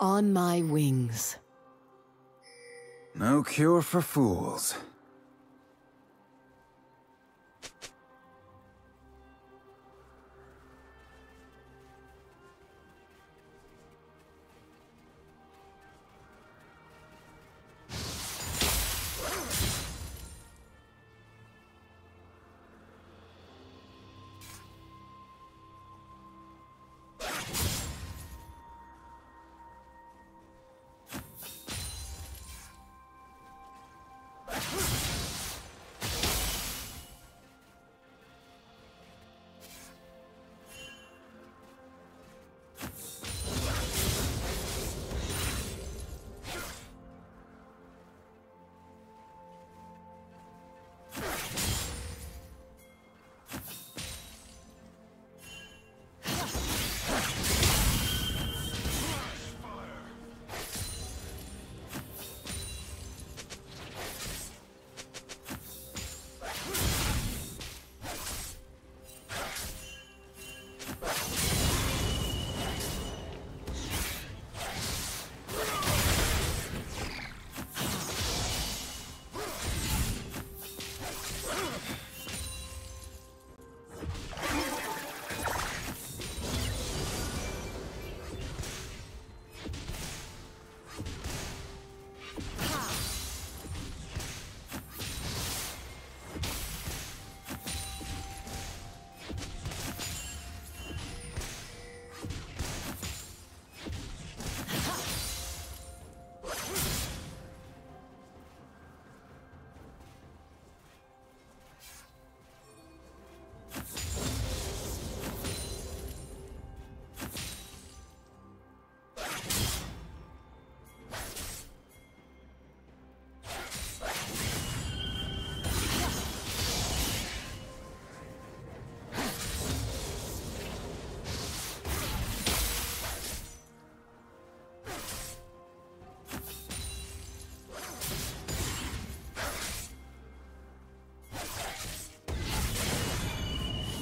On my wings. No cure for fools.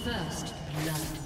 First blood.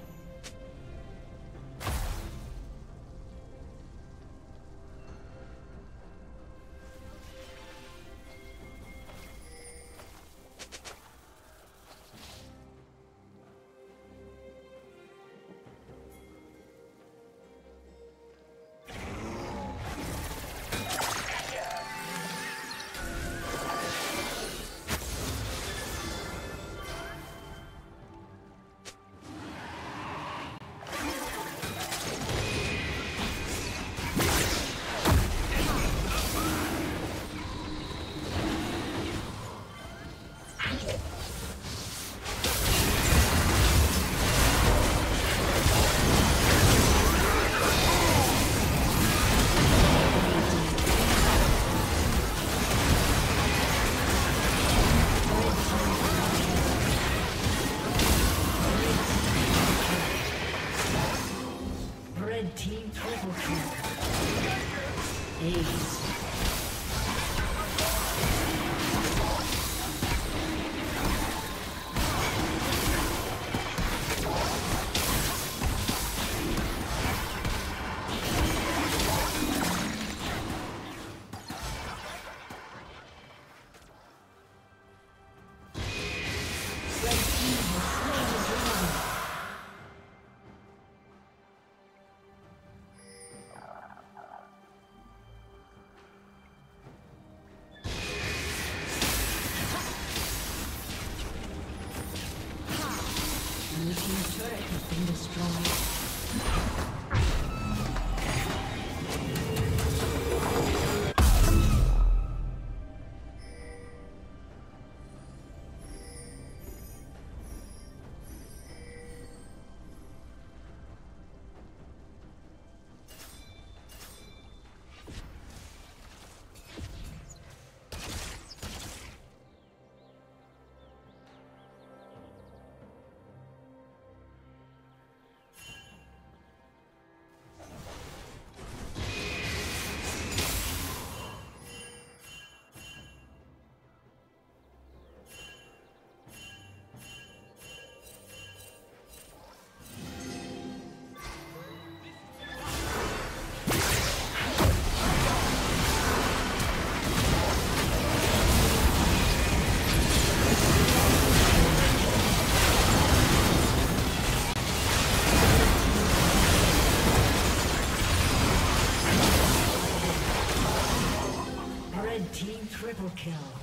Kill.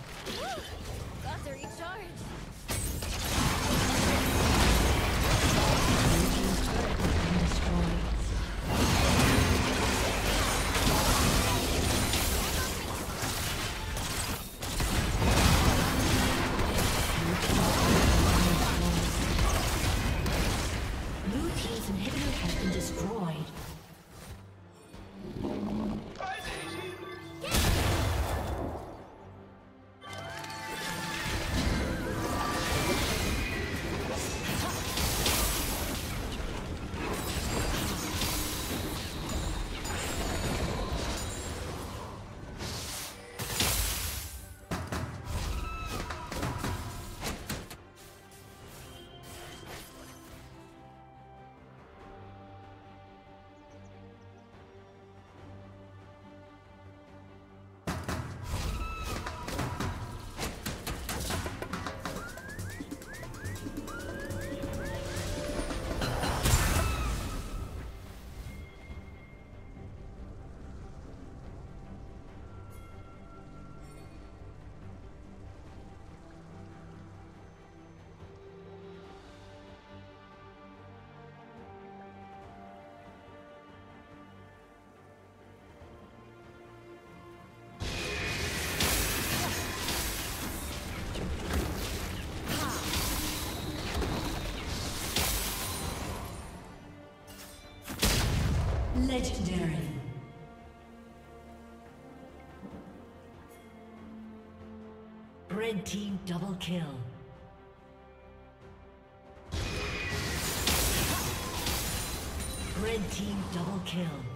Legendary. Red team double kill. Red team double kill.